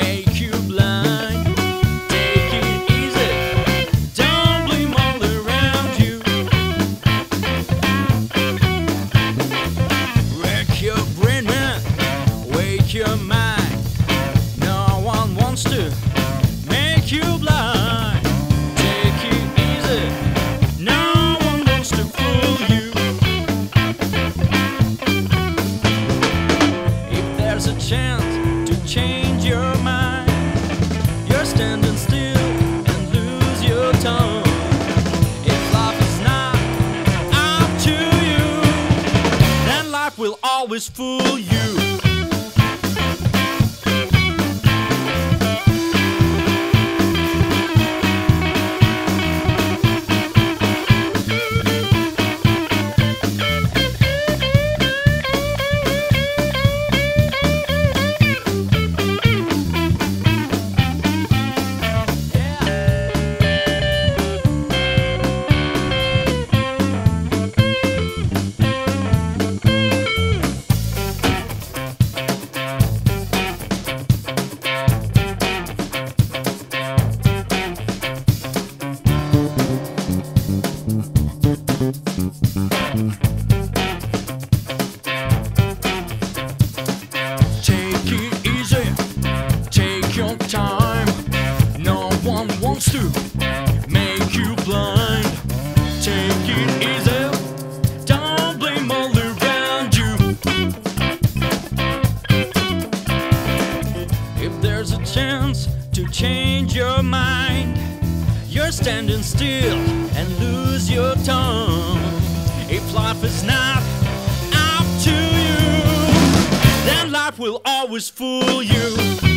make you blind. Take it easy, don't blame all around you. Your brain, man, wake your mind. No one wants to make you blind. chance always fool you. To change your mind, you're standing still and lose your tongue. If life is not up to you, then life will always fool you.